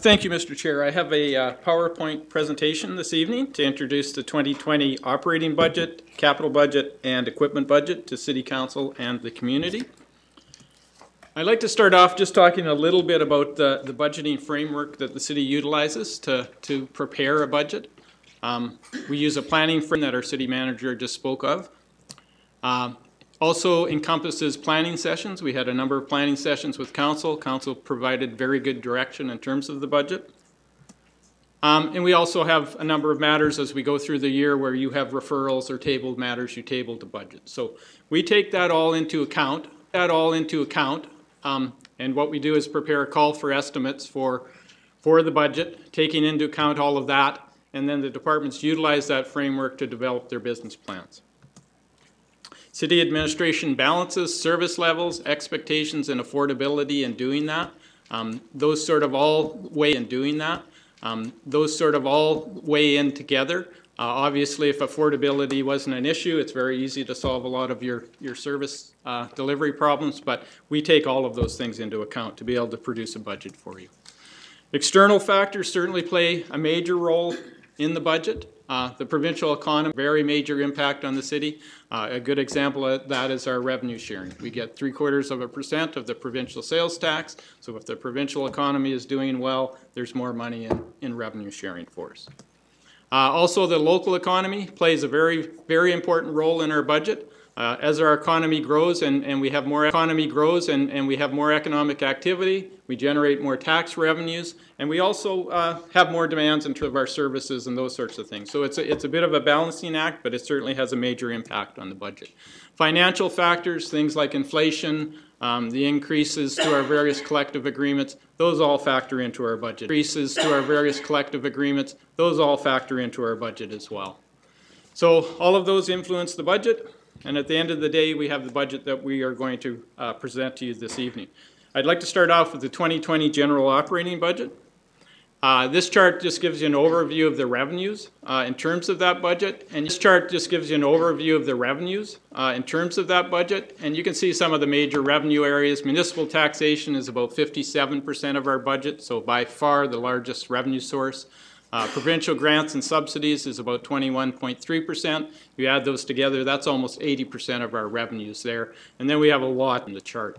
Thank you, Mr. Chair. I have a uh, PowerPoint presentation this evening to introduce the 2020 operating budget, capital budget, and equipment budget to City Council and the community. I'd like to start off just talking a little bit about the, the budgeting framework that the city utilizes to, to prepare a budget. Um, we use a planning frame that our city manager just spoke of. Um, also encompasses planning sessions. We had a number of planning sessions with council. Council provided very good direction in terms of the budget. Um, and we also have a number of matters as we go through the year where you have referrals or tabled matters you tabled to budget. So we take that all into account, that all into account. Um, and what we do is prepare a call for estimates for, for the budget, taking into account all of that. And then the departments utilize that framework to develop their business plans. City administration balances service levels, expectations, and affordability in doing that. Um, those sort of all weigh in doing that. Um, those sort of all weigh in together. Uh, obviously, if affordability wasn't an issue, it's very easy to solve a lot of your, your service uh, delivery problems, but we take all of those things into account to be able to produce a budget for you. External factors certainly play a major role in the budget. Uh, the provincial economy, very major impact on the city. Uh, a good example of that is our revenue sharing. We get three quarters of a percent of the provincial sales tax. So if the provincial economy is doing well, there's more money in, in revenue sharing for us. Uh, also, the local economy plays a very, very important role in our budget. Uh, as our economy grows and, and we have more economy grows and, and we have more economic activity, we generate more tax revenues, and we also uh, have more demands in terms of our services and those sorts of things. So it's a, it's a bit of a balancing act, but it certainly has a major impact on the budget. Financial factors, things like inflation, um, the increases to our various collective agreements, those all factor into our budget. Increases to our various collective agreements, those all factor into our budget as well. So all of those influence the budget. And at the end of the day, we have the budget that we are going to uh, present to you this evening. I'd like to start off with the 2020 general operating budget. Uh, this chart just gives you an overview of the revenues uh, in terms of that budget. And this chart just gives you an overview of the revenues uh, in terms of that budget. And you can see some of the major revenue areas. Municipal taxation is about 57% of our budget, so by far the largest revenue source. Uh, provincial grants and subsidies is about 21.3%. If you add those together, that's almost 80% of our revenues there. And then we have a lot in the chart.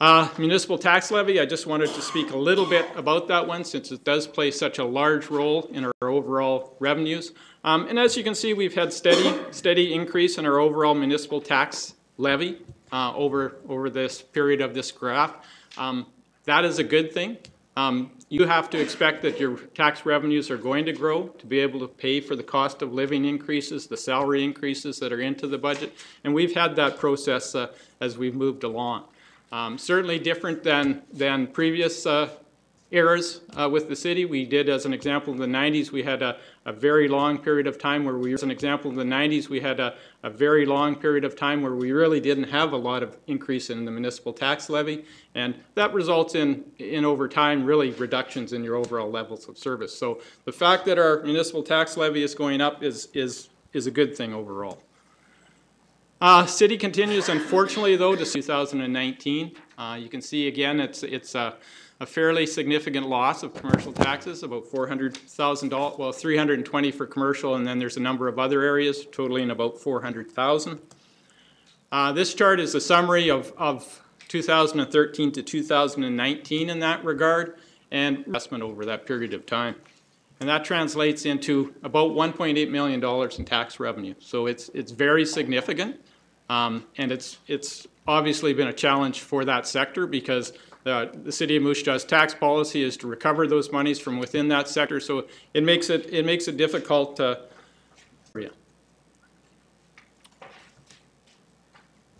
Uh, municipal tax levy, I just wanted to speak a little bit about that one since it does play such a large role in our overall revenues. Um, and as you can see, we've had steady, steady increase in our overall municipal tax levy uh, over, over this period of this graph. Um, that is a good thing. Um, you have to expect that your tax revenues are going to grow to be able to pay for the cost of living increases, the salary increases that are into the budget, and we've had that process uh, as we've moved along. Um, certainly different than, than previous uh, eras uh, with the city. We did, as an example, in the 90s, we had a, a, very long period of time where we, as an example, in the 90s, we had a, a, very long period of time where we really didn't have a lot of increase in the municipal tax levy. And that results in, in over time, really reductions in your overall levels of service. So the fact that our municipal tax levy is going up is, is, is a good thing overall. Uh, city continues, unfortunately, though, to 2019. Uh, you can see again, it's it's a, a, fairly significant loss of commercial taxes, about $400,000, well, 320 for commercial, and then there's a number of other areas totaling about 400,000. Uh, this chart is a summary of, of 2013 to 2019 in that regard, and investment over that period of time. And that translates into about $1.8 million in tax revenue. So it's, it's very significant. Um, and it's, it's obviously been a challenge for that sector because the, the city of Moose Jaw's tax policy is to recover those monies from within that sector. So it makes it, it, makes it difficult to, yeah.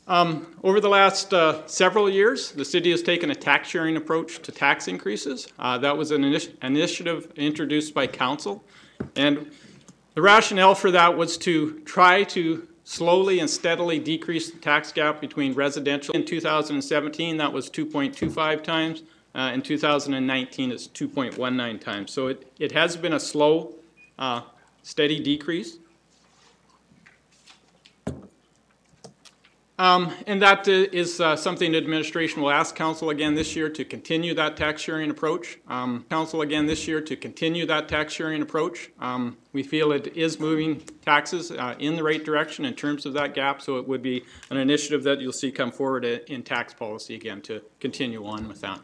Um, over the last uh, several years, the city has taken a tax sharing approach to tax increases. Uh, that was an initi initiative introduced by council. And the rationale for that was to try to slowly and steadily decreased the tax gap between residential. In 2017, that was 2.25 times. Uh, in 2019, it's 2.19 times. So it, it has been a slow, uh, steady decrease. Um, and that is uh, something the administration will ask council again this year to continue that tax sharing approach. Um, council again this year to continue that tax sharing approach. Um, we feel it is moving taxes uh, in the right direction in terms of that gap, so it would be an initiative that you'll see come forward in tax policy again to continue on with that.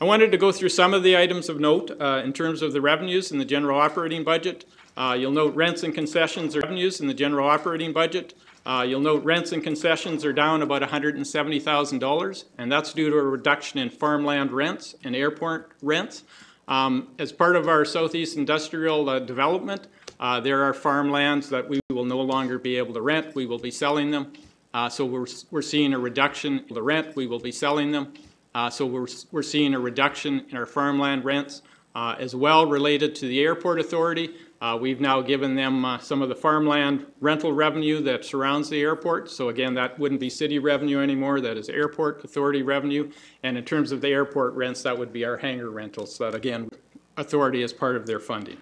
I wanted to go through some of the items of note uh, in terms of the revenues in the general operating budget. Uh, you'll note rents and concessions are revenues in the general operating budget. Uh, you'll note rents and concessions are down about $170,000, and that's due to a reduction in farmland rents and airport rents. Um, as part of our Southeast Industrial uh, Development, uh, there are farmlands that we will no longer be able to rent. We will be selling them. Uh, so we're, we're seeing a reduction in the rent. We will be selling them. Uh, so we're, we're seeing a reduction in our farmland rents. Uh, as well related to the airport authority, uh, we've now given them uh, some of the farmland rental revenue that surrounds the airport. So again, that wouldn't be city revenue anymore. That is airport authority revenue. And in terms of the airport rents, that would be our hangar rentals. That again, authority is part of their funding.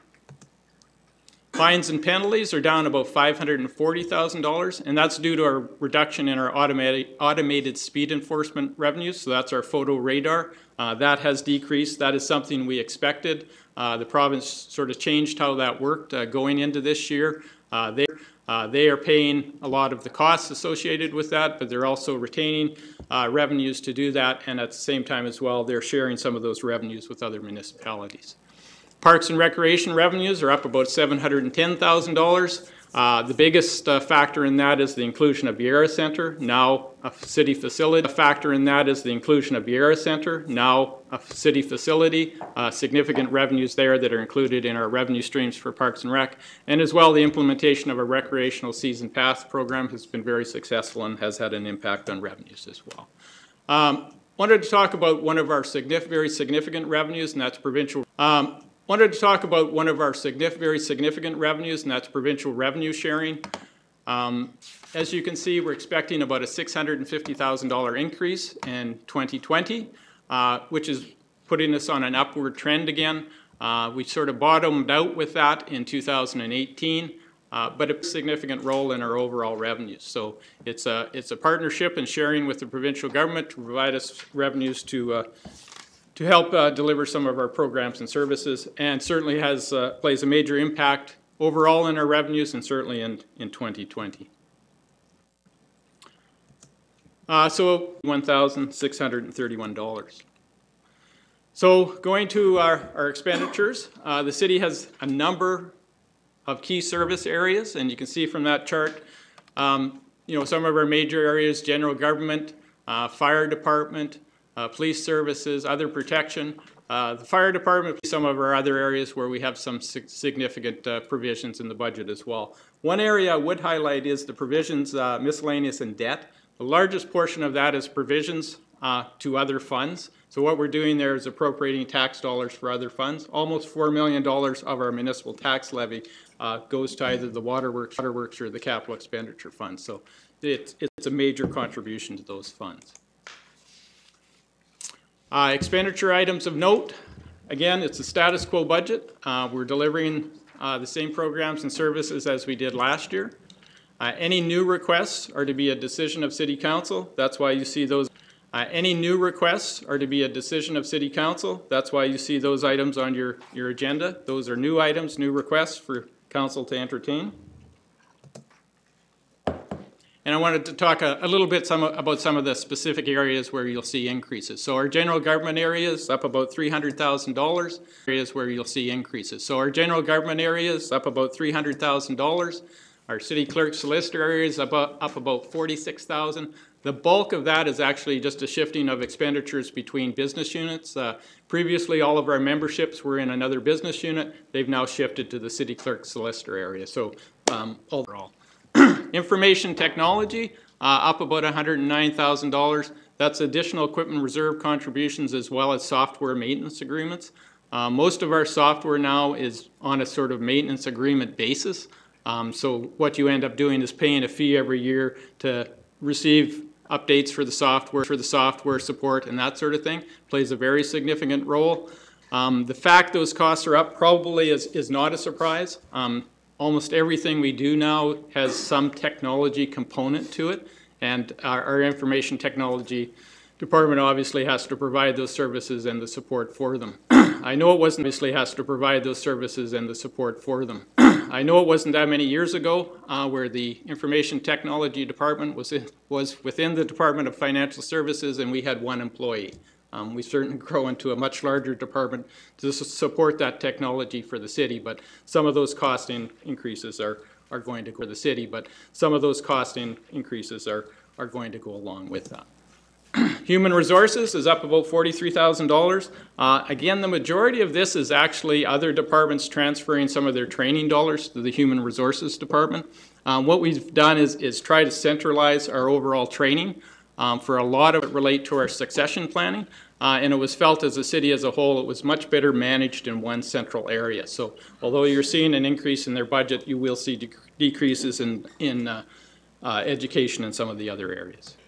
Fines and penalties are down about $540,000, and that's due to a reduction in our automated, automated speed enforcement revenues. So that's our photo radar. Uh, that has decreased. That is something we expected. Uh, the province sort of changed how that worked uh, going into this year. Uh, they, uh, they are paying a lot of the costs associated with that, but they're also retaining uh, revenues to do that, and at the same time as well, they're sharing some of those revenues with other municipalities. Parks and recreation revenues are up about $710,000. Uh, the biggest uh, factor in that is the inclusion of Yara Center, now a city facility. A factor in that is the inclusion of Yara Center, now a city facility. Uh, significant revenues there that are included in our revenue streams for Parks and Rec. And as well, the implementation of a recreational season pass program has been very successful and has had an impact on revenues as well. Um, wanted to talk about one of our signif very significant revenues, and that's provincial. Um, Wanted to talk about one of our signif very significant revenues, and that's provincial revenue sharing. Um, as you can see, we're expecting about a $650,000 increase in 2020, uh, which is putting us on an upward trend again. Uh, we sort of bottomed out with that in 2018, uh, but a significant role in our overall revenues. So it's a, it's a partnership and sharing with the provincial government to provide us revenues to uh, to help uh, deliver some of our programs and services, and certainly has uh, plays a major impact overall in our revenues and certainly in, in 2020. Uh, so $1,631. So going to our, our expenditures, uh, the city has a number of key service areas, and you can see from that chart, um, you know, some of our major areas, general government, uh, fire department, uh, police services, other protection. Uh, the fire department, some of our other areas where we have some significant uh, provisions in the budget as well. One area I would highlight is the provisions uh, miscellaneous and debt. The largest portion of that is provisions uh, to other funds. So what we're doing there is appropriating tax dollars for other funds. Almost $4 million of our municipal tax levy uh, goes to either the waterworks, waterworks or the capital expenditure fund. So it's, it's a major contribution to those funds. Uh, expenditure items of note, again, it's a status quo budget. Uh, we're delivering uh, the same programs and services as we did last year. Uh, any new requests are to be a decision of City Council. That's why you see those. Uh, any new requests are to be a decision of City Council. That's why you see those items on your, your agenda. Those are new items, new requests for Council to entertain. And I wanted to talk a, a little bit some, about some of the specific areas where you'll see increases. So our general government areas up about $300,000, areas where you'll see increases. So our general government areas up about $300,000. Our city clerk solicitor areas up, up about 46,000. The bulk of that is actually just a shifting of expenditures between business units. Uh, previously, all of our memberships were in another business unit. They've now shifted to the city clerk solicitor area. So um, overall. Information technology, uh, up about $109,000. That's additional equipment reserve contributions as well as software maintenance agreements. Uh, most of our software now is on a sort of maintenance agreement basis. Um, so what you end up doing is paying a fee every year to receive updates for the software, for the software support and that sort of thing. Plays a very significant role. Um, the fact those costs are up probably is, is not a surprise. Um, almost everything we do now has some technology component to it. And our, our information technology department obviously has to provide those services and the support for them. I know it wasn't obviously has to provide those services and the support for them. I know it wasn't that many years ago uh, where the information technology department was in, was within the Department of Financial Services and we had one employee. Um, we certainly grow into a much larger department to support that technology for the city, but some of those cost in increases are, are going to go to the city, but some of those cost in increases are, are going to go along with that. Human resources is up about $43,000. Uh, again, the majority of this is actually other departments transferring some of their training dollars to the human resources department. Um, what we've done is, is try to centralize our overall training. Um, for a lot of it relate to our succession planning. Uh, and it was felt as a city as a whole, it was much better managed in one central area. So although you're seeing an increase in their budget, you will see dec decreases in, in uh, uh, education in some of the other areas.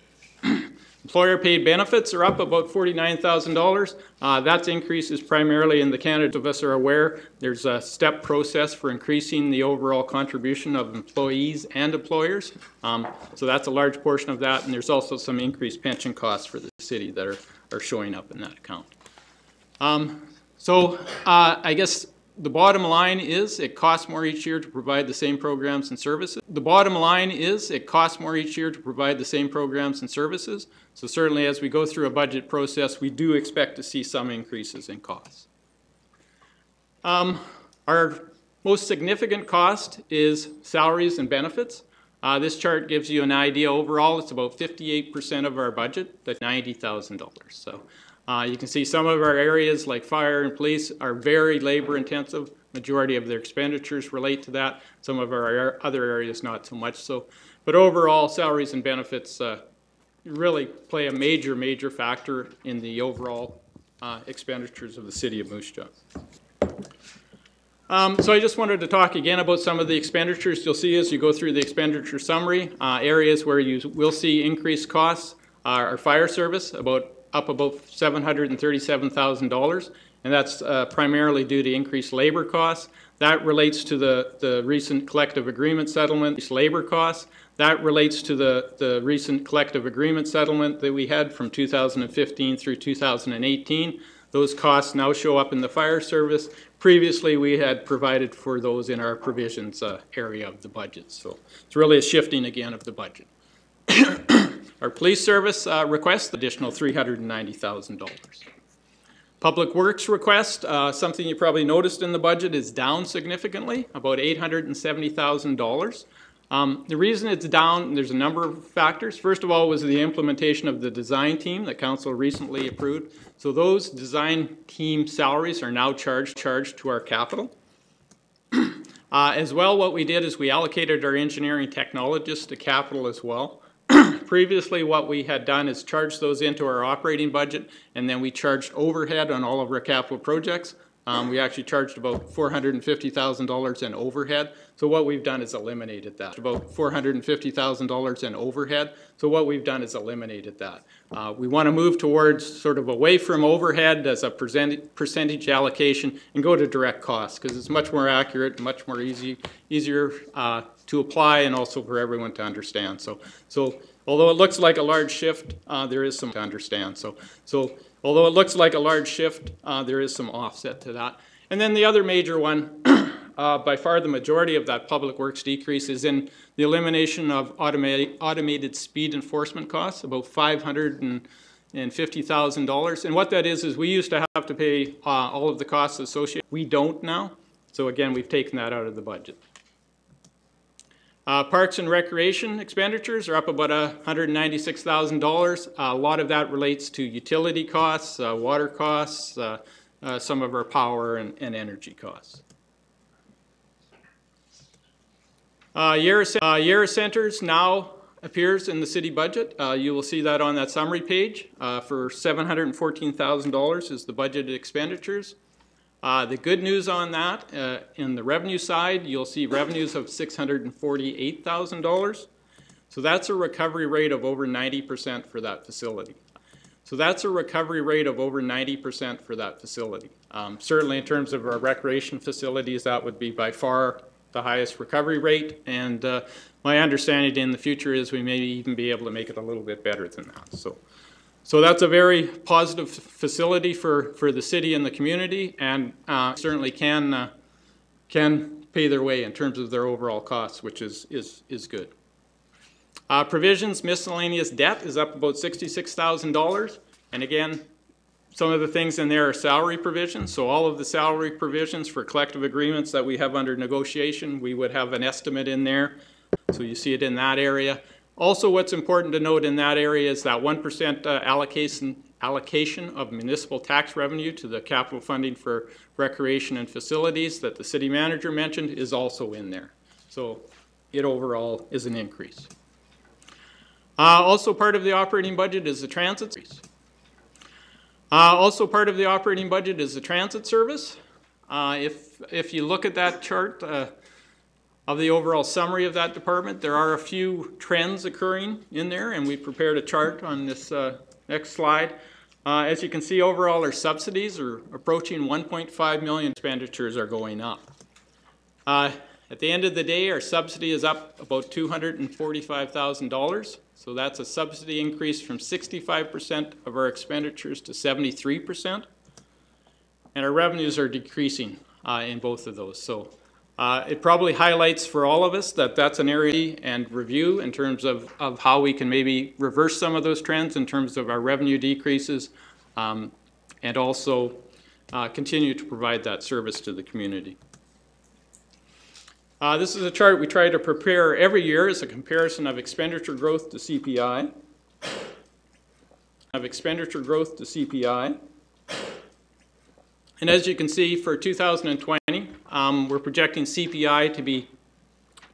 Employer paid benefits are up about $49,000. Uh, that increase is primarily in the Canada of us are aware. There's a step process for increasing the overall contribution of employees and employers. Um, so that's a large portion of that. And there's also some increased pension costs for the city that are, are showing up in that account. Um, so uh, I guess the bottom line is it costs more each year to provide the same programs and services. The bottom line is it costs more each year to provide the same programs and services. So certainly as we go through a budget process, we do expect to see some increases in costs. Um, our most significant cost is salaries and benefits. Uh, this chart gives you an idea overall. It's about 58% of our budget, that's $90,000. So uh, you can see some of our areas like fire and police are very labor intensive. Majority of their expenditures relate to that. Some of our other areas not so much so. But overall, salaries and benefits uh, really play a major, major factor in the overall uh, expenditures of the city of Moose Jaw. Um, so I just wanted to talk again about some of the expenditures you'll see as you go through the expenditure summary. Uh, areas where you will see increased costs are our fire service, about up about $737,000, and that's uh, primarily due to increased labor costs. That relates to the, the recent collective agreement settlement, labor costs. That relates to the, the recent collective agreement settlement that we had from 2015 through 2018. Those costs now show up in the fire service. Previously, we had provided for those in our provisions uh, area of the budget. So it's really a shifting again of the budget. Our police service uh, request additional $390,000. Public Works request, uh, something you probably noticed in the budget, is down significantly, about $870,000. Um, the reason it's down, there's a number of factors. First of all was the implementation of the design team that council recently approved. So those design team salaries are now charged, charged to our capital. Uh, as well, what we did is we allocated our engineering technologists to capital as well. Previously, what we had done is charged those into our operating budget, and then we charged overhead on all of our capital projects. Um, we actually charged about $450,000 in overhead. So what we've done is eliminated that. About $450,000 in overhead. So what we've done is eliminated that. Uh, we want to move towards sort of away from overhead as a percent percentage allocation and go to direct costs because it's much more accurate, much more easy, easier uh, to apply and also for everyone to understand. So, so although it looks like a large shift, uh, there is some to understand. So, so although it looks like a large shift, uh, there is some offset to that. And then the other major one, uh, by far the majority of that public works decrease is in the elimination of automated, automated speed enforcement costs, about $550,000. And what that is, is we used to have to pay uh, all of the costs associated. We don't now. So again, we've taken that out of the budget. Uh, parks and recreation expenditures are up about $196,000. Uh, a lot of that relates to utility costs, uh, water costs, uh, uh, some of our power and, and energy costs. Uh, Yara, uh, Centers now appears in the city budget. you will see that on that summary page. for $714,000 is the budgeted expenditures. Uh, the good news on that, uh, in the revenue side, you'll see revenues of $648,000. So that's a recovery rate of over 90% for that facility. So that's a recovery rate of over 90% for that facility. Um, certainly in terms of our recreation facilities, that would be by far the highest recovery rate, and uh, my understanding in the future is we may even be able to make it a little bit better than that. So, so that's a very positive facility for, for the city and the community, and uh, certainly can uh, can pay their way in terms of their overall costs, which is is is good. Uh, provisions miscellaneous debt is up about sixty-six thousand dollars, and again, some of the things in there are salary provisions. So all of the salary provisions for collective agreements that we have under negotiation, we would have an estimate in there. So you see it in that area. Also, what's important to note in that area is that 1% uh, allocation, allocation of municipal tax revenue to the capital funding for recreation and facilities that the city manager mentioned is also in there. So it overall is an increase. Uh, also part of the operating budget is the transit. Uh, also part of the operating budget is the transit service. Uh, if, if you look at that chart uh, of the overall summary of that department, there are a few trends occurring in there, and we prepared a chart on this uh, next slide. Uh, as you can see, overall our subsidies are approaching 1.5 million. Expenditures are going up. Uh, at the end of the day, our subsidy is up about $245,000. So that's a subsidy increase from 65% of our expenditures to 73%. And our revenues are decreasing uh, in both of those. So uh, it probably highlights for all of us that that's an area and review in terms of, of how we can maybe reverse some of those trends in terms of our revenue decreases um, and also uh, continue to provide that service to the community. Uh, this is a chart we try to prepare every year as a comparison of expenditure growth to CPI. Of expenditure growth to CPI. And as you can see, for 2020, um, we're projecting CPI to be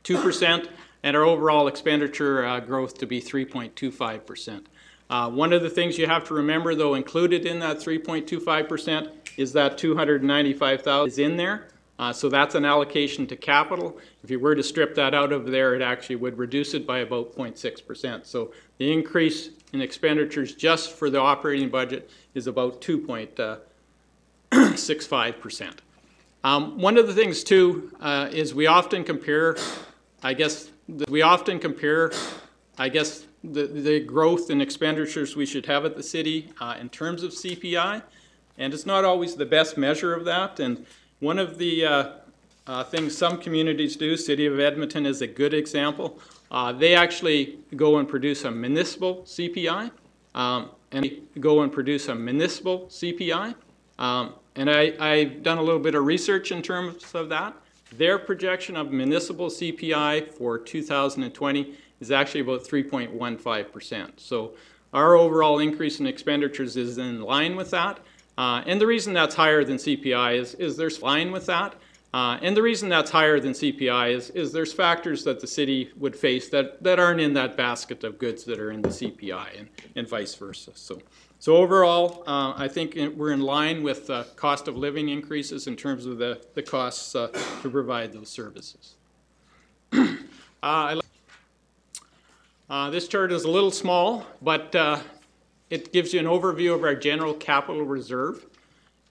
2% and our overall expenditure uh, growth to be 3.25%. Uh, one of the things you have to remember, though, included in that 3.25% is that 295,000 is in there. Uh, so that's an allocation to capital. If you were to strip that out of there, it actually would reduce it by about 0.6%. So the increase in expenditures just for the operating budget is about 2.65%. Um, one of the things too uh, is we often compare, I guess, we often compare, I guess, the, the growth in expenditures we should have at the city uh, in terms of CPI, and it's not always the best measure of that. And one of the uh, uh, things some communities do, City of Edmonton is a good example, uh, they actually go and produce a municipal CPI, um, and they go and produce a municipal CPI. Um, and I, I've done a little bit of research in terms of that. Their projection of municipal CPI for 2020 is actually about 3.15%. So our overall increase in expenditures is in line with that. Uh, and the reason that's higher than CPI is, is there's fine with that. Uh, and the reason that's higher than CPI is, is there's factors that the city would face that, that aren't in that basket of goods that are in the CPI and, and vice versa. So, so overall, uh, I think we're in line with the cost of living increases in terms of the, the costs uh, to provide those services. Uh, uh, this chart is a little small, but uh, it gives you an overview of our general capital reserve.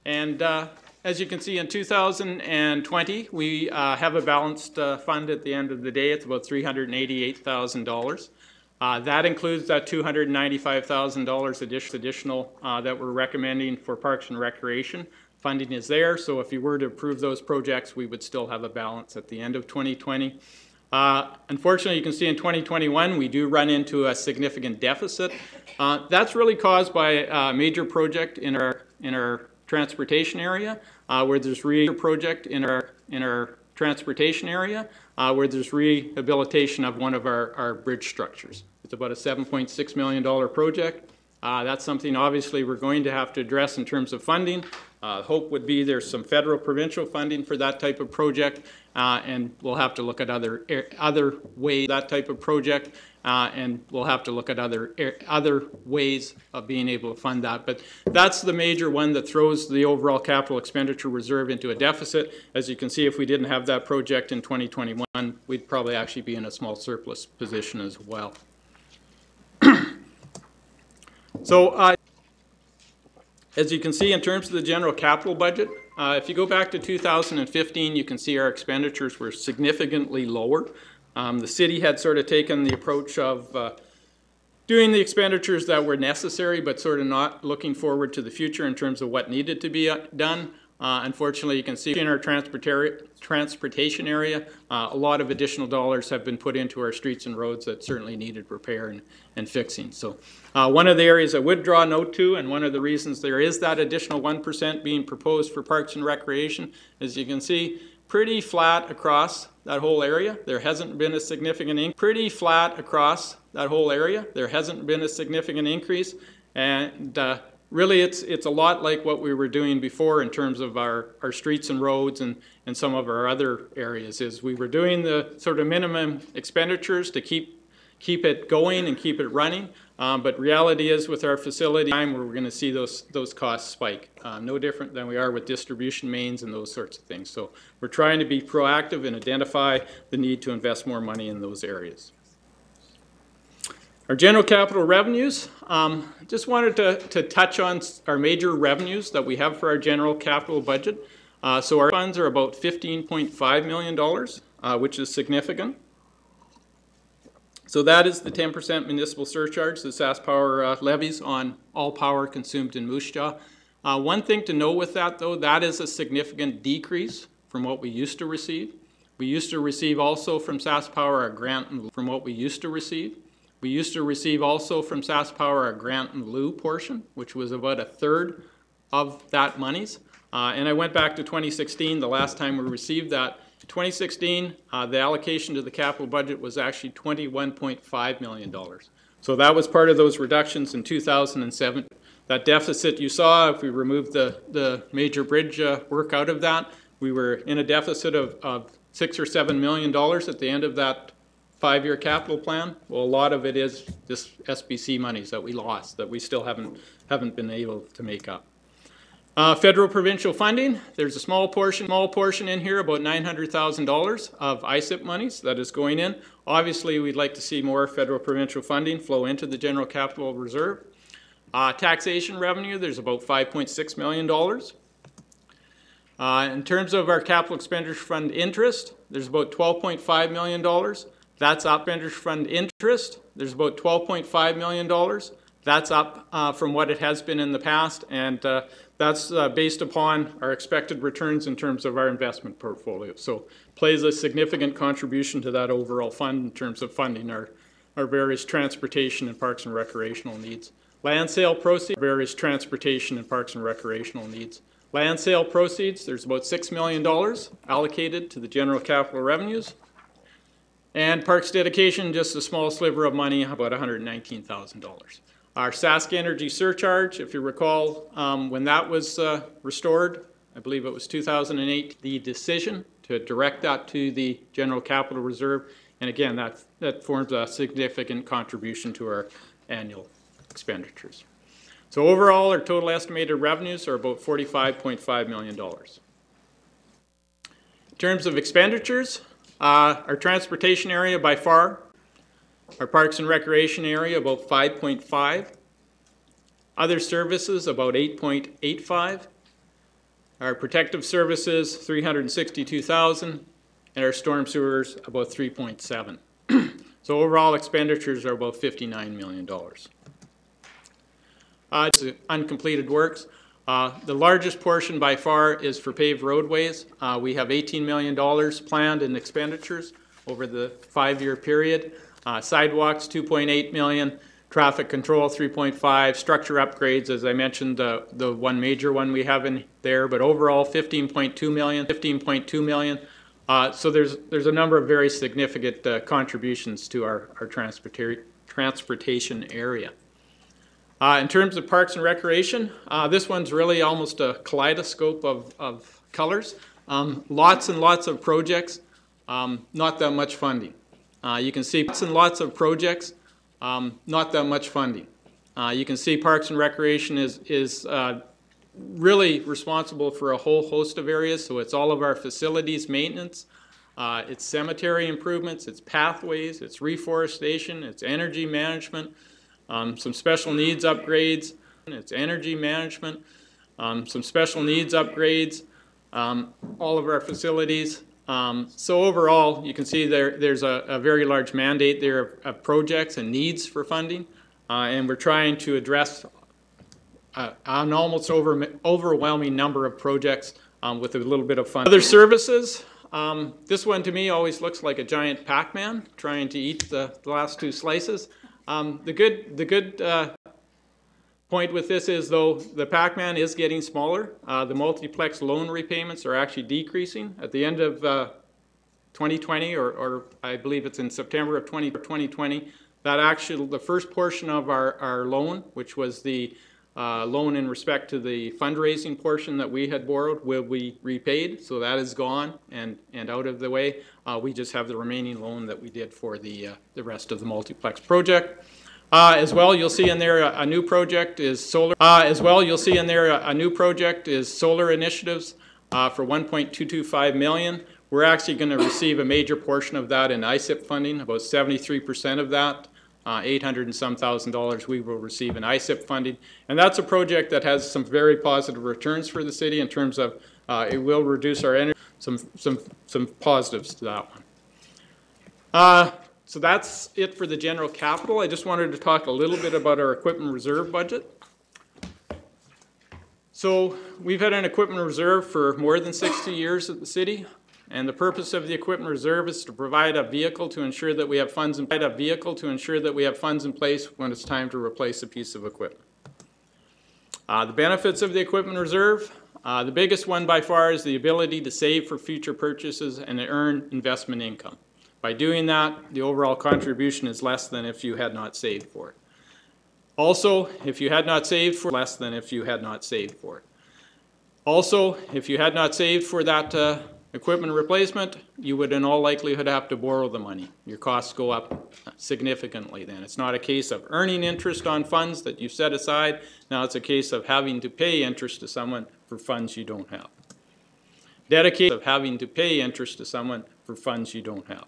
And uh, as you can see, in 2020, we uh, have a balanced uh, fund at the end of the day. It's about $388,000. Uh, that includes that $295,000 additional uh, that we're recommending for Parks and Recreation. Funding is there, so if you were to approve those projects, we would still have a balance at the end of 2020. Uh, unfortunately, you can see in 2021 we do run into a significant deficit. Uh, that's really caused by a major project in our in our transportation area, uh, where there's re project in our in our transportation area, uh, where there's rehabilitation of one of our, our bridge structures. It's about a 7.6 million dollar project. Uh, that's something obviously we're going to have to address in terms of funding. Uh, hope would be there's some federal provincial funding for that type of project, uh, and we'll have to look at other other ways that type of project, uh, and we'll have to look at other other ways of being able to fund that. But that's the major one that throws the overall capital expenditure reserve into a deficit. As you can see, if we didn't have that project in 2021, we'd probably actually be in a small surplus position as well. so. As you can see, in terms of the general capital budget, Uh, If you go back to 2015, you can see our expenditures were significantly lower. Um, The city had sort of taken the approach of uh, doing the expenditures that were necessary, but sort of not looking forward to the future in terms of what needed to be uh, done. Uh, Unfortunately, you can see in our transportation area, uh, a lot of additional dollars have been put into our streets and roads that certainly needed repair and, and fixing. So uh, one of the areas I would draw note to, and one of the reasons there is that additional 1% being proposed for parks and recreation, as you can see, pretty flat across that whole area. There hasn't been a significant, in- pretty flat across that whole area. There hasn't been a significant increase. And uh, really, it's, it's a lot like what we were doing before in terms of our, our streets and roads and, and some of our other areas, is we were doing the sort of minimum expenditures to keep, keep it going and keep it running. Um, but reality is with our facility, time we're going to see those, those costs spike. Uh, no different than we are with distribution mains and those sorts of things. So we're trying to be proactive and identify the need to invest more money in those areas. Our general capital revenues, um, just wanted to, to touch on our major revenues that we have for our general capital budget. Uh, so our funds are about $15.5 million, uh, which is significant. So that is the 10% municipal surcharge that SaskPower uh, levies on all power consumed in Moose Jaw. Uh, one thing to know with that, though, that is a significant decrease from what we used to receive. We used to receive also from SaskPower a grant from what we used to receive. We used to receive also from SaskPower a grant in lieu portion, which was about a third of that monies. Uh, and I went back to 2016, the last time we received that. 2016, uh, the allocation to the capital budget was actually $21.5 million. So that was part of those reductions in 2007. That deficit you saw, if we removed the, the major bridge uh, work out of that, we were in a deficit of, of six or seven million dollars at the end of that five-year capital plan. Well, a lot of it is this SBC monies that we lost, that we still haven't, haven't been able to make up. Uh, federal provincial funding, there's a small portion, small portion in here, about $900,000 of ICIP monies that is going in. Obviously, we'd like to see more federal provincial funding flow into the general capital reserve. Uh, taxation revenue, there's about $5.6 million. Uh, in terms of our capital expenditure fund interest, there's about $12.5 million. That's up expenditure fund interest. There's about $12.5 million. That's up uh, from what it has been in the past, and uh, that's uh, based upon our expected returns in terms of our investment portfolio. So plays a significant contribution to that overall fund in terms of funding our, our various transportation and parks and recreational needs. Land sale proceeds, various transportation and parks and recreational needs. Land sale proceeds, there's about $6 million allocated to the general capital revenues. And parks dedication, just a small sliver of money, about $119,000. Our SaskEnergy surcharge, if you recall, um, when that was uh, restored, I believe it was 2008, the decision to direct that to the general capital reserve. And again, that, that forms a significant contribution to our annual expenditures. So overall, our total estimated revenues are about $45.5 million. In terms of expenditures, uh, our transportation area by far, our parks and recreation area about 5.5, other services about 8.85, our protective services 362,000, and our storm sewers about 3.7. so overall expenditures are about $59 million. Uh, uncompleted works. Uh, the largest portion by far is for paved roadways. Uh, we have $18 million planned in expenditures over the five-year period. Uh, sidewalks, 2.8 million. Traffic control, 3.5. Structure upgrades, as I mentioned, the one major one we have in there, but overall 15.2 million. 15.2 million. Uh, so there's there's a number of very significant uh, contributions to our our transportation area. Uh, in terms of parks and recreation, uh, this one's really almost a kaleidoscope of, of colors. Um, lots and lots of projects, um, not that much funding. Uh, you can see lots and lots of projects, um, not that much funding. Uh, you can see Parks and Recreation is, is uh, really responsible for a whole host of areas. So it's all of our facilities maintenance, uh, it's cemetery improvements, it's pathways, it's reforestation, it's energy management, um, some special needs upgrades, it's energy management, um, some special needs upgrades, um, all of our facilities. Um, so overall, you can see there, there's a, a very large mandate there of, of projects and needs for funding. Uh, and we're trying to address uh, an almost over, overwhelming number of projects um, with a little bit of fun. Other services, um, this one to me always looks like a giant Pac-Man trying to eat the, the last two slices. Um, the good, the good uh, point with this is though the Pac-Man is getting smaller. Uh, the multiplex loan repayments are actually decreasing. At the end of uh, 2020, or, or, I believe it's in September of 20, 2020, that actually the first portion of our, our loan, which was the uh, loan in respect to the fundraising portion that we had borrowed will be repaid. So that is gone and, and out of the way. Uh, we just have the remaining loan that we did for the, uh, the rest of the multiplex project. Uh, as well, you'll see in there a, a new project is solar. Uh, as well, you'll see in there a, a new project is solar initiatives uh, for 1.225 million. We're actually going to receive a major portion of that in ICIP funding, about 73% of that uh, 800 and some thousand dollars we will receive in ICIP funding. And that's a project that has some very positive returns for the city in terms of uh, it will reduce our energy, some, some, some positives to that one. Uh, so that's it for the general capital. I just wanted to talk a little bit about our equipment reserve budget. So we've had an equipment reserve for more than 60 years at the city. And the purpose of the equipment reserve is to provide a vehicle to ensure that we have funds in a vehicle to ensure that we have funds in place when it's time to replace a piece of equipment. Uh, the benefits of the equipment reserve, uh, the biggest one by far is the ability to save for future purchases and earn investment income. By doing that, the overall contribution is less than if you had not saved for it. Also, if you had not saved for less than if you had not saved for it. Also, if you had not saved for that uh, Equipment replacement, you would in all likelihood have to borrow the money. Your costs go up significantly then. It's not a case of earning interest on funds that you've set aside. Now it's a case of having to pay interest to someone for funds you don't have. Dedicate of having to pay interest to someone for funds you don't have.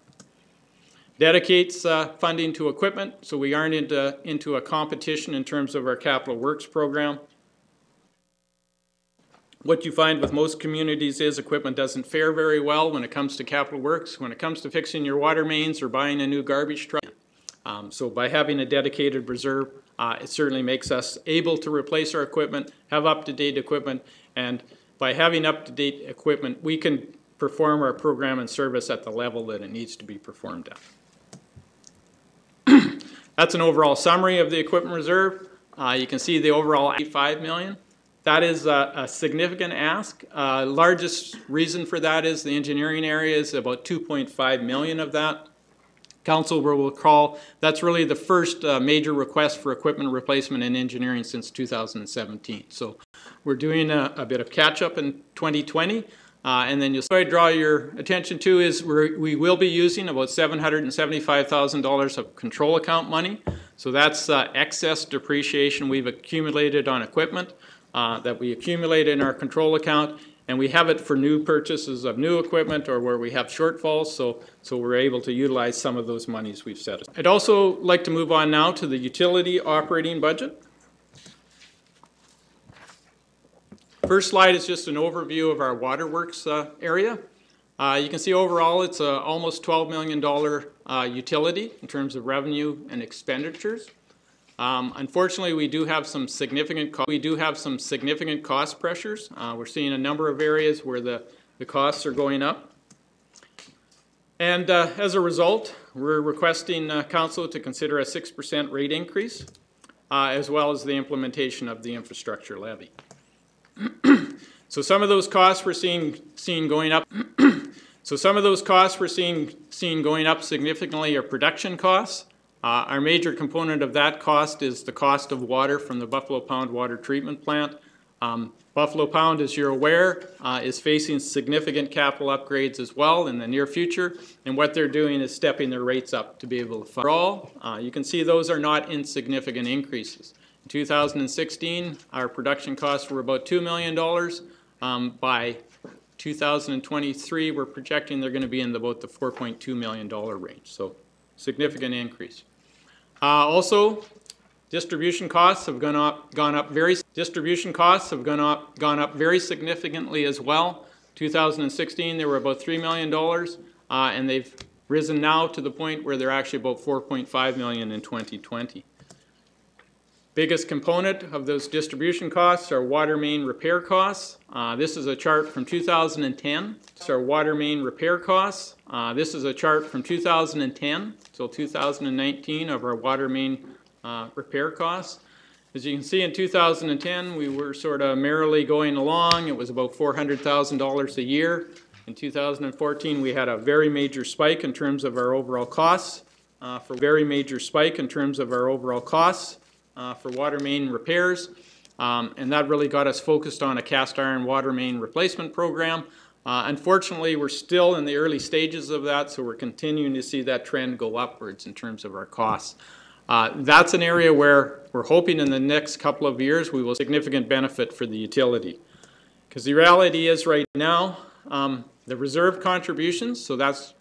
Dedicates uh, funding to equipment, so we aren't into, into a competition in terms of our capital works program. What you find with most communities is equipment doesn't fare very well when it comes to capital works, when it comes to fixing your water mains or buying a new garbage truck. Um, so by having a dedicated reserve, uh, it certainly makes us able to replace our equipment, have up-to-date equipment, and by having up-to-date equipment, we can perform our program and service at the level that it needs to be performed at. That's an overall summary of the equipment reserve. Uh, you can see the overall 85 million. That is a, a significant ask. Uh, largest reason for that is the engineering area is about 2.5 million of that. Council will recall that's really the first uh, major request for equipment replacement in engineering since 2017. So we're doing a, a bit of catch up in 2020. Uh, and then you'll I draw your attention to is we will be using about $775,000 of control account money. So that's uh, excess depreciation we've accumulated on equipment uh, that we accumulate in our control account, and we have it for new purchases of new equipment or where we have shortfalls, so, so we're able to utilize some of those monies we've set. Aside. I'd also like to move on now to the utility operating budget. First slide is just an overview of our waterworks uh, area. Uh, you can see overall it's a almost $12 million uh, utility in terms of revenue and expenditures. Um, unfortunately, we do have some significant we do have some significant cost pressures. Uh, we're seeing a number of areas where the, the costs are going up. And uh, as a result, we're requesting uh, Council to consider a 6% rate increase, uh, as well as the implementation of the infrastructure levy. so some of those costs we're seeing, seeing going up. so some of those costs we're seeing, seeing going up significantly are production costs. Uh, our major component of that cost is the cost of water from the Buffalo Pound Water Treatment Plant. Um, Buffalo Pound, as you're aware, uh, is facing significant capital upgrades as well in the near future, and what they're doing is stepping their rates up to be able to fund. Overall, uh, you can see those are not insignificant increases. In 2016, our production costs were about $2 million. Um, by 2023, we're projecting they're going to be in about the $4.2 million range, so significant increase. Uh, also, distribution costs have gone up, gone up very, distribution costs have gone up, gone up very significantly as well. 2016, they were about $3 million, uh, and they've risen now to the point where they're actually about 4.5 million in 2020. Biggest component of those distribution costs are water main repair costs. Uh, this is a chart from 2010. These are water main repair costs. Uh, this is a chart from 2010 till 2019 of our water main uh, repair costs. As you can see in 2010, we were sort of merrily going along. It was about $400,000 a year. In 2014, we had a very major spike in terms of our overall costs. Uh, for very major spike in terms of our overall costs uh, for water main repairs. Um, and that really got us focused on a cast iron water main replacement program. Uh, unfortunately, we're still in the early stages of that, so we're continuing to see that trend go upwards in terms of our costs. Uh, that's an area where we're hoping in the next couple of years we will significant benefit for the utility. Because the reality is right now, um, the reserve contributions, so that's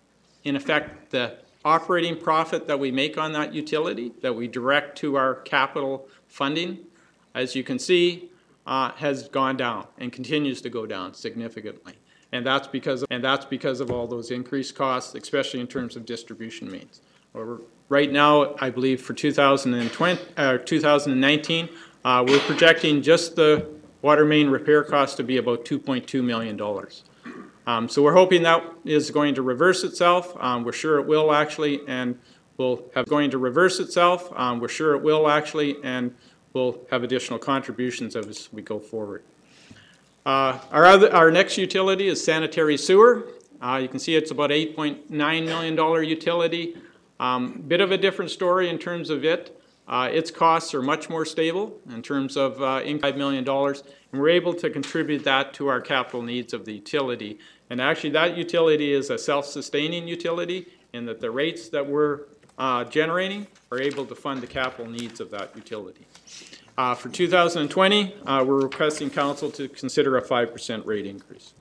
in effect the operating profit that we make on that utility, that we direct to our capital funding, as you can see, uh, has gone down and continues to go down significantly. And that's because of, and that's because of all those increased costs, especially in terms of distribution mains. Right now, I believe for 2020, uh, 2019, uh, we're projecting just the water main repair cost to be about $2.2 million. Um, so we're hoping that is going to reverse itself. Um, we're sure it will actually, and we'll have going to reverse itself. Um, we're sure it will actually, and we'll have additional contributions as we go forward. Uh, our, other, our next utility is sanitary sewer. Uh, you can see it's about $8.9 million utility. Um, bit of a different story in terms of it. Uh, its costs are much more stable in terms of uh, $5 million, and we're able to contribute that to our capital needs of the utility. And actually that utility is a self-sustaining utility in that the rates that we're uh, generating are able to fund the capital needs of that utility. Uh, for 2020, uh, we're requesting council to consider a 5% rate increase.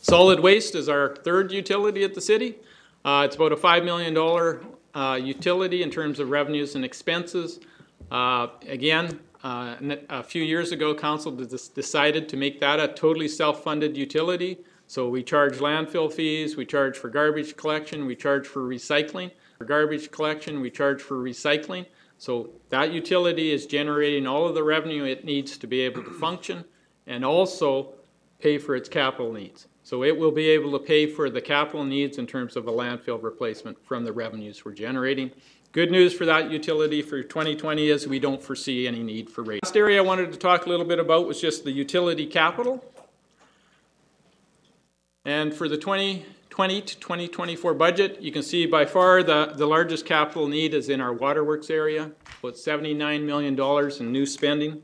Solid waste is our third utility at the city. Uh, it's about a $5 million uh, utility in terms of revenues and expenses. Uh, again, uh, a few years ago, council decided to make that a totally self-funded utility. So we charge landfill fees, we charge for garbage collection, we charge for recycling. For garbage collection, we charge for recycling. So that utility is generating all of the revenue it needs to be able to function and also pay for its capital needs. So it will be able to pay for the capital needs in terms of a landfill replacement from the revenues we're generating. Good news for that utility for 2020 is we don't foresee any need for rate. Last area I wanted to talk a little bit about was just the utility capital. And for the 2020 to 2024 budget, you can see by far the, the largest capital need is in our waterworks area, about $79 million in new spending.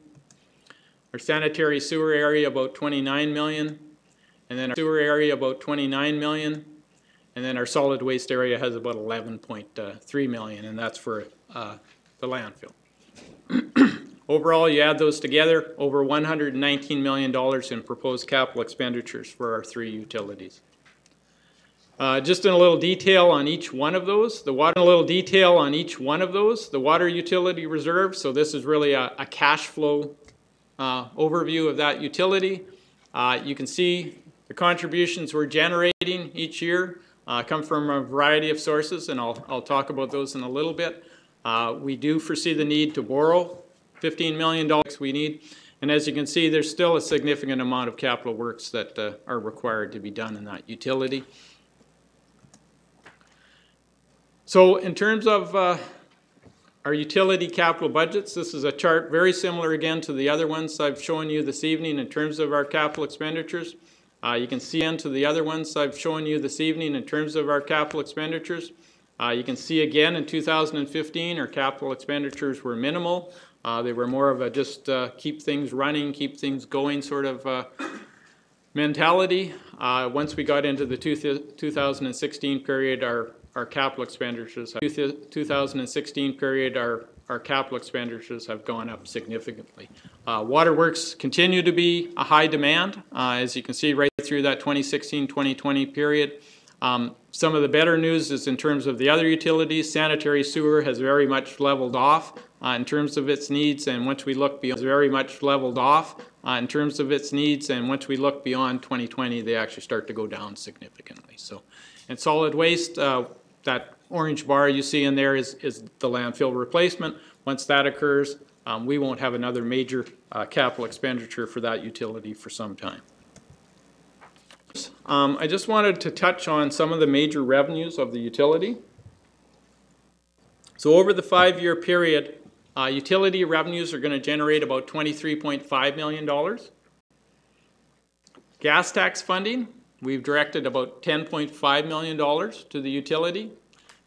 Our sanitary sewer area about 29 million, and then our sewer area about 29 million, and then our solid waste area has about 11.3 million, and that's for uh, the landfill. Overall, you add those together, over $119 million in proposed capital expenditures for our three utilities. Uh, just in a little detail on each one of those, the water, a little detail on each one of those, the water utility reserve, so this is really a, a cash flow uh, overview of that utility. Uh, you can see the contributions we're generating each year uh, come from a variety of sources, and I'll, I'll talk about those in a little bit. Uh, we do foresee the need to borrow $15 million we need. And as you can see, there's still a significant amount of capital works that uh, are required to be done in that utility. So in terms of uh, our utility capital budgets, this is a chart very similar again to the other ones I've shown you this evening in terms of our capital expenditures. Uh, you can see into the other ones I've shown you this evening in terms of our capital expenditures. Uh, you can see again in 2015 our capital expenditures were minimal. Uh, they were more of a just uh, keep things running, keep things going sort of uh, mentality. Uh, once we got into the two 2016 period, our, our capital expenditures, 2016 period, our our capital expenditures have gone up significantly. Uh, waterworks continue to be a high demand, uh, as you can see right through that 2016-2020 period. Um, some of the better news is in terms of the other utilities, sanitary sewer has very much leveled off uh, in terms of its needs, and once we look beyond, very much leveled off uh, in terms of its needs, and once we look beyond 2020, they actually start to go down significantly. So, and solid waste, uh, that orange bar you see in there is, is the landfill replacement. Once that occurs, um, we won't have another major uh, capital expenditure for that utility for some time. Um, I just wanted to touch on some of the major revenues of the utility. So over the five-year period, uh, utility revenues are going to generate about $23.5 million. Gas tax funding, we've directed about $10.5 million to the utility.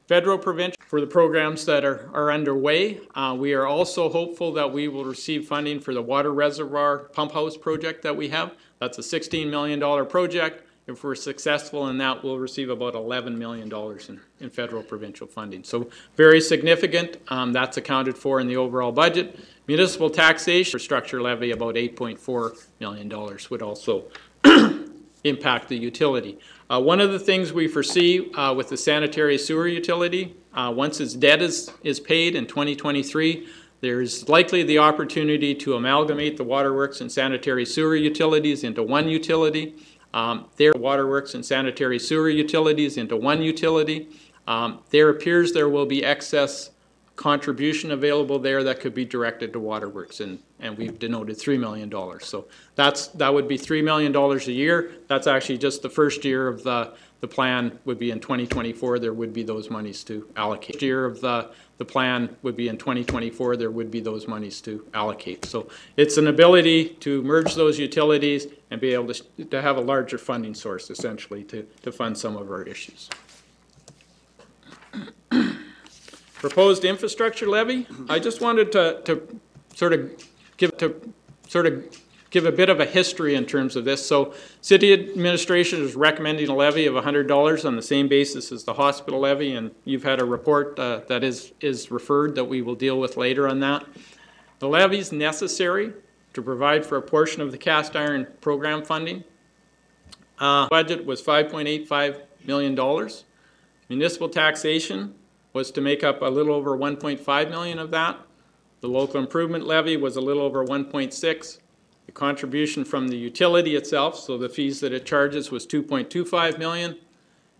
Federal provincial for the programs that are, are underway. Uh, we are also hopeful that we will receive funding for the water reservoir pump house project that we have. That's a $16 million project. If we're successful in that, we'll receive about $11 million in, in federal provincial funding. So very significant. Um, that's accounted for in the overall budget. Municipal taxation structure levy, about $8.4 million, would also impact the utility. Uh, one of the things we foresee uh, with the sanitary sewer utility, uh, once its debt is, is paid in 2023, there's likely the opportunity to amalgamate the waterworks and sanitary sewer utilities into one utility. Um, there waterworks and sanitary sewer utilities into one utility. Um, there appears there will be excess contribution available there that could be directed to waterworks and, and we've denoted $3 million. So that's, that would be $3 million a year. That's actually just the first year of the, the plan would be in 2024. There would be those monies to allocate. Year of the, the plan would be in 2024. There would be those monies to allocate. So it's an ability to merge those utilities and be able to, to have a larger funding source essentially to, to fund some of our issues. Proposed infrastructure levy, I just wanted to, to sort of give to sort of give a bit of a history in terms of this. So city administration is recommending a levy of $100 on the same basis as the hospital levy, and you've had a report uh, that is, is referred that we will deal with later on that. The levy is necessary to provide for a portion of the cast iron program funding. Uh, budget was $5.85 million. Municipal taxation was to make up a little over 1.5 million of that. The local improvement levy was a little over 1.6. The contribution from the utility itself, so the fees that it charges was 2.25 million,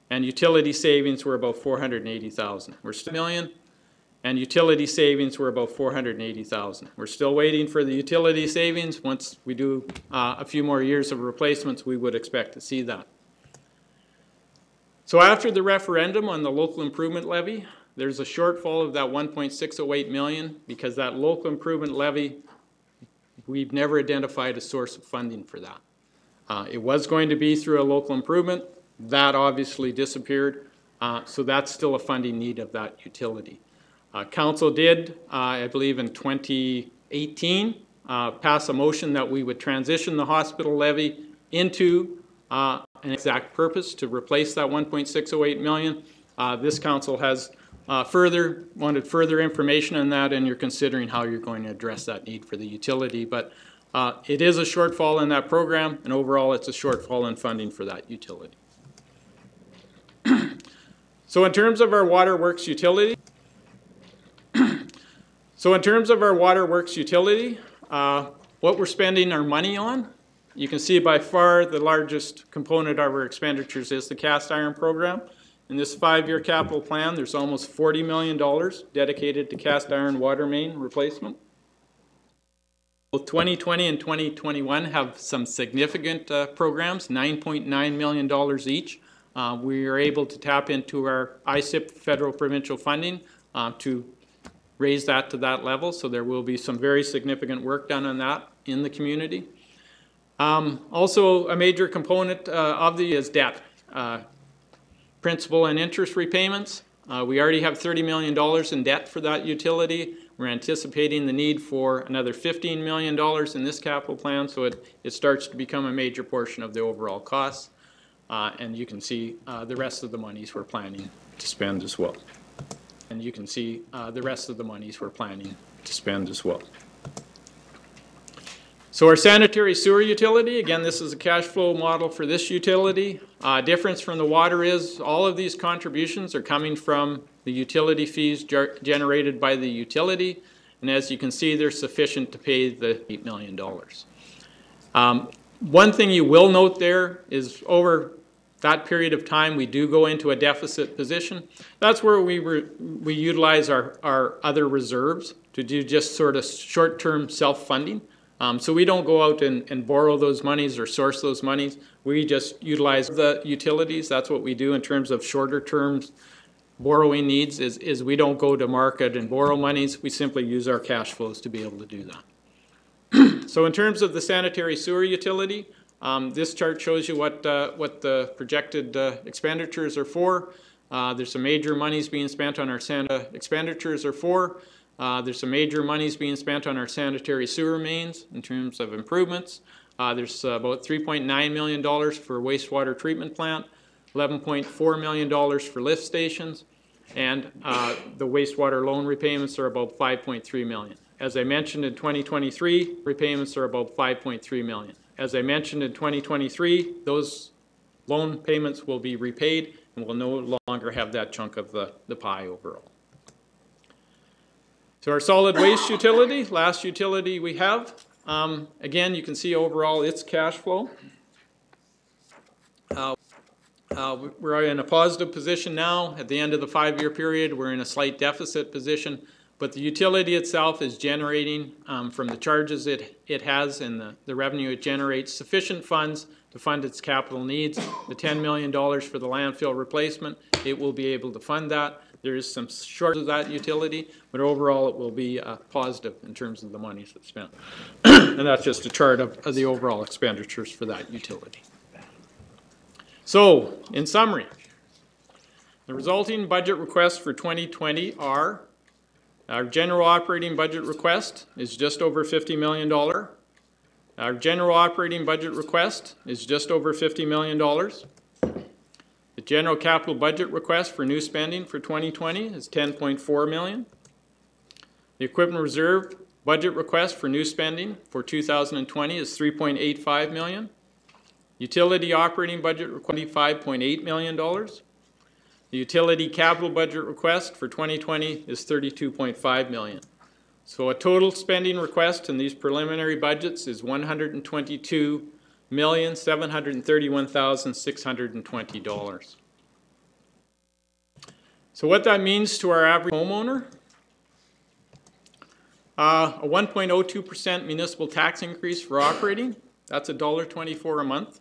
and utility savings were about 480,000. We're still million, and utility savings were about 480,000. We're still waiting for the utility savings. Once we do uh, a few more years of replacements, we would expect to see that. So after the referendum on the local improvement levy, there's a shortfall of that 1.608 million because that local improvement levy, we've never identified a source of funding for that. Uh, it was going to be through a local improvement. That obviously disappeared. Uh, so that's still a funding need of that utility. Uh, Council did, uh, I believe in 2018, uh, pass a motion that we would transition the hospital levy into uh, an exact purpose to replace that 1.608 million. this council has uh, further, wanted further information on that and you're considering how you're going to address that need for the utility. But uh, it is a shortfall in that program and overall it's a shortfall in funding for that utility. so in terms of our waterworks utility, so in terms of our waterworks utility, uh, what we're spending our money on, you can see by far the largest component of our expenditures is the cast iron program. In this five-year capital plan, there's almost $40 million dedicated to cast iron water main replacement. Both 2020 and 2021 have some significant uh, programs, $9.9 .9 million each. Uh, we are able to tap into our ICIP federal provincial funding uh, to raise that to that level, so there will be some very significant work done on that in the community. Um, also, a major component uh, of the is debt. Principal and interest repayments. Uh, we already have $30 million in debt for that utility. We're anticipating the need for another $15 million in this capital plan, so it, it starts to become a major portion of the overall costs. Uh, and you can see uh, the rest of the monies we're planning to spend as well. And you can see uh, the rest of the monies we're planning to spend as well. So our sanitary sewer utility, again, this is a cash flow model for this utility. Uh, difference from the water is all of these contributions are coming from the utility fees generated by the utility. And as you can see, they're sufficient to pay the $8 million. Um, One thing you will note there is over that period of time, we do go into a deficit position. That's where we, we utilize our, our other reserves to do just sort of short-term self-funding. Um, so we don't go out and, and borrow those monies or source those monies. We just utilize the utilities. That's what we do in terms of shorter terms borrowing needs is, is we don't go to market and borrow monies. We simply use our cash flows to be able to do that. so in terms of the sanitary sewer utility, um, this chart shows you what, uh, what the projected uh, expenditures are for. Uh, there's some major monies being spent on our san- uh, expenditures are for. Uh, there's some major monies being spent on our sanitary sewer mains in terms of improvements. Uh, there's uh, about $3.9 million for wastewater treatment plant, $11.4 million for lift stations, and uh, the wastewater loan repayments are about 5.3 million. As I mentioned in 2023, repayments are about 5.3 million. As I mentioned in 2023, those loan payments will be repaid and we'll no longer have that chunk of the, the pie overall. So our solid waste utility, last utility we have, um, again, you can see overall its cash flow. Uh, uh, we're in a positive position now. At the end of the five-year period, we're in a slight deficit position. But the utility itself is generating, um, from the charges it, it has and the, the revenue it generates, sufficient funds to fund its capital needs. The $10 million for the landfill replacement, it will be able to fund that. There is some short of that utility, but overall it will be uh, positive in terms of the monies that's spent. and that's just a chart of, of the overall expenditures for that utility. So, in summary, the resulting budget requests for 2020 are our general operating budget request is just over $50 million. Our general operating budget request is just over $50 million. General capital budget request for new spending for 2020 is 10.4 million. The equipment reserve budget request for new spending for 2020 is 3.85 million. Utility operating budget request $5.8 million. The utility capital budget request for 2020 is 32.5 million. So a total spending request in these preliminary budgets is $122,731,620. So what that means to our average homeowner, uh, a 1.02% municipal tax increase for operating, that's $1.24 a month.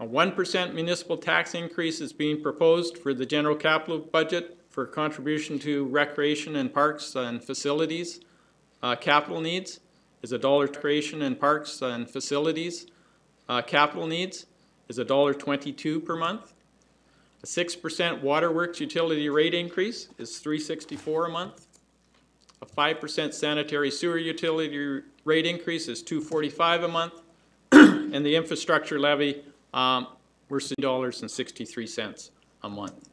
A 1% municipal tax increase is being proposed for the general capital budget for contribution to recreation and parks and facilities. Uh, capital needs is a dollar creation and parks and facilities. Uh, capital needs is $1.22 per month. A 6% waterworks utility rate increase is 364 a month. A 5% sanitary sewer utility rate increase is 245 a month. and the infrastructure levy um, we're dollars and sixty-three cents a month.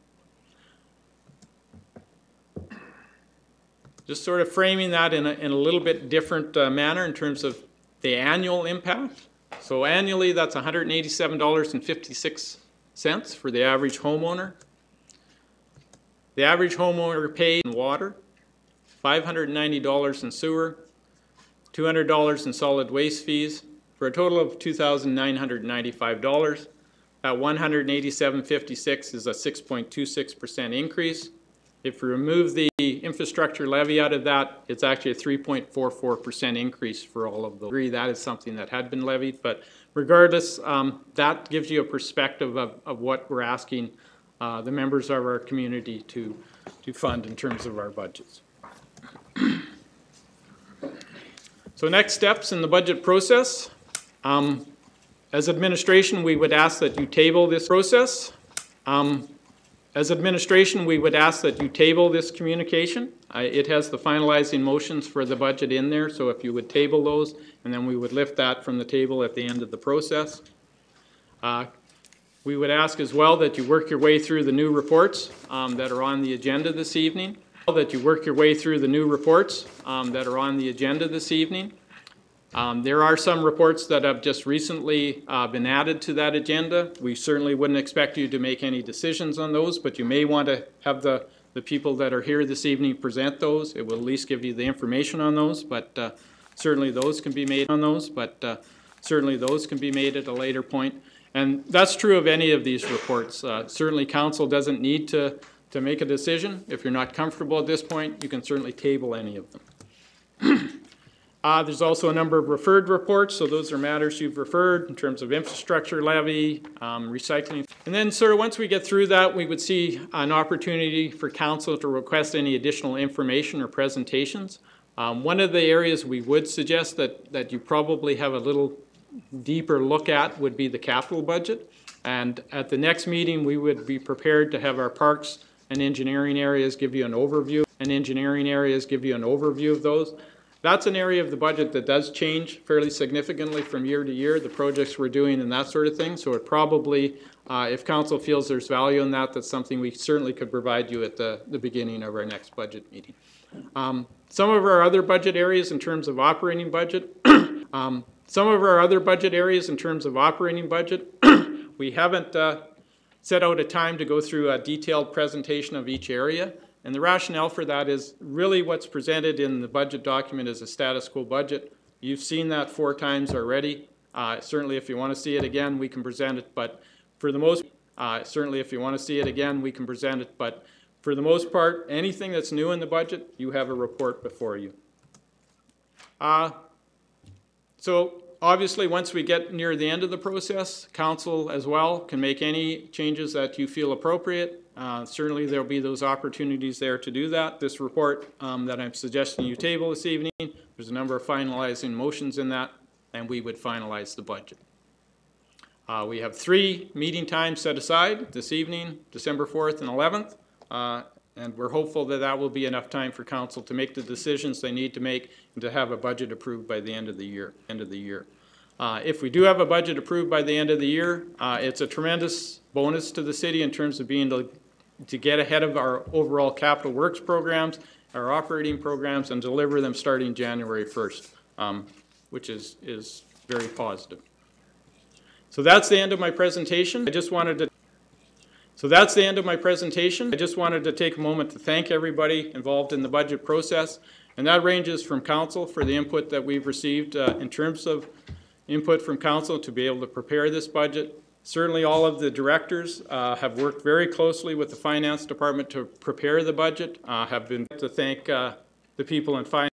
Just sort of framing that in a, in a little bit different uh, manner in terms of the annual impact. So annually, that's $187.56 for the average homeowner. The average homeowner paid in water, $590 in sewer, $200 in solid waste fees, for a total of $2,995. That 187.56 is a 6.26% increase. If we remove the infrastructure levy out of that, it's actually a 3.44% increase for all of those. That is something that had been levied, but regardless, um, that gives you a perspective of, of what we're asking uh, the members of our community to, to fund in terms of our budgets. so next steps in the budget process. Um, as administration, we would ask that you table this process. Um, as administration, we would ask that you table this communication. Uh, it has the finalizing motions for the budget in there, so if you would table those, and then we would lift that from the table at the end of the process. Uh, we would ask as well that you work your way through the new reports um, that are on the agenda this evening. That you work your way through the new reports um, that are on the agenda this evening. Um, there are some reports that have just recently uh, been added to that agenda. We certainly wouldn't expect you to make any decisions on those, but you may want to have the, the people that are here this evening present those. It will at least give you the information on those, but uh, certainly those can be made on those. But uh, certainly those can be made at a later point. And that's true of any of these reports. Uh, Certainly, council doesn't need to, to make a decision. If you're not comfortable at this point, you can certainly table any of them. Uh, There's also a number of referred reports, so those are matters you've referred in terms of infrastructure levy, um, recycling. And then sort of once we get through that, we would see an opportunity for council to request any additional information or presentations. Um, One of the areas we would suggest that, that you probably have a little deeper look at would be the capital budget. And at the next meeting, we would be prepared to have our parks and engineering areas give you an overview, and engineering areas give you an overview of those. That's an area of the budget that does change fairly significantly from year to year, the projects we're doing and that sort of thing. So it probably, uh, if council feels there's value in that, that's something we certainly could provide you at the, the beginning of our next budget meeting. Um, some of our other budget areas in terms of operating budget, um, some of our other budget areas in terms of operating budget, we haven't uh, set out a time to go through a detailed presentation of each area. And the rationale for that is really what's presented in the budget document is a status quo budget. You've seen that four times already. Uh, certainly, if you want to see it again, we can present it. But for the most, uh, certainly, if you want to see it again, we can present it. But for the most part, anything that's new in the budget, you have a report before you. Uh, so obviously, once we get near the end of the process, council as well can make any changes that you feel appropriate. Uh, certainly, there'll be those opportunities there to do that. This report um, that I'm suggesting you table this evening, there's a number of finalizing motions in that, and we would finalize the budget. Uh, we have three meeting times set aside this evening, December 4th and 11th, uh, and we're hopeful that that will be enough time for council to make the decisions they need to make and to have a budget approved by the end of the year. End of the year. Uh, if we do have a budget approved by the end of the year, uh, it's a tremendous bonus to the city in terms of being to get ahead of our overall capital works programs, our operating programs, and deliver them starting January 1st, um, which is, is very positive. So that's the end of my presentation. I just wanted to so that's the end of my presentation. I just wanted to take a moment to thank everybody involved in the budget process. And that ranges from council for the input that we've received uh, in terms of input from council to be able to prepare this budget. Certainly all of the directors uh, have worked very closely with the finance department to prepare the budget, uh, have been to thank uh, the people in finance